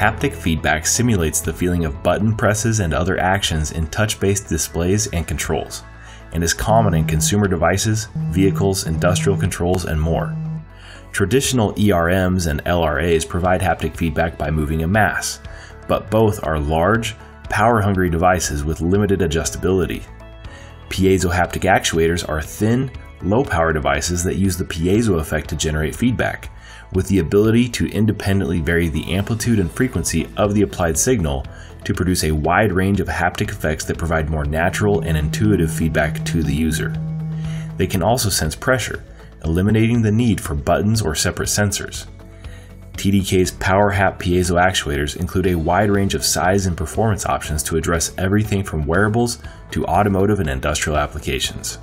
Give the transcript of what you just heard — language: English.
Haptic feedback simulates the feeling of button presses and other actions in touch based displays and controls, and is common in consumer devices, vehicles, industrial controls, and more. Traditional ERMs and LRAs provide haptic feedback by moving a mass, but both are large, power hungry devices with limited adjustability. Piezohaptic actuators are thin, low power devices that use the piezo effect to generate feedback, with the ability to independently vary the amplitude and frequency of the applied signal to produce a wide range of haptic effects that provide more natural and intuitive feedback to the user. They can also sense pressure, eliminating the need for buttons or separate sensors. TDK's PowerHap piezo actuators include a wide range of size and performance options to address everything from wearables to automotive and industrial applications.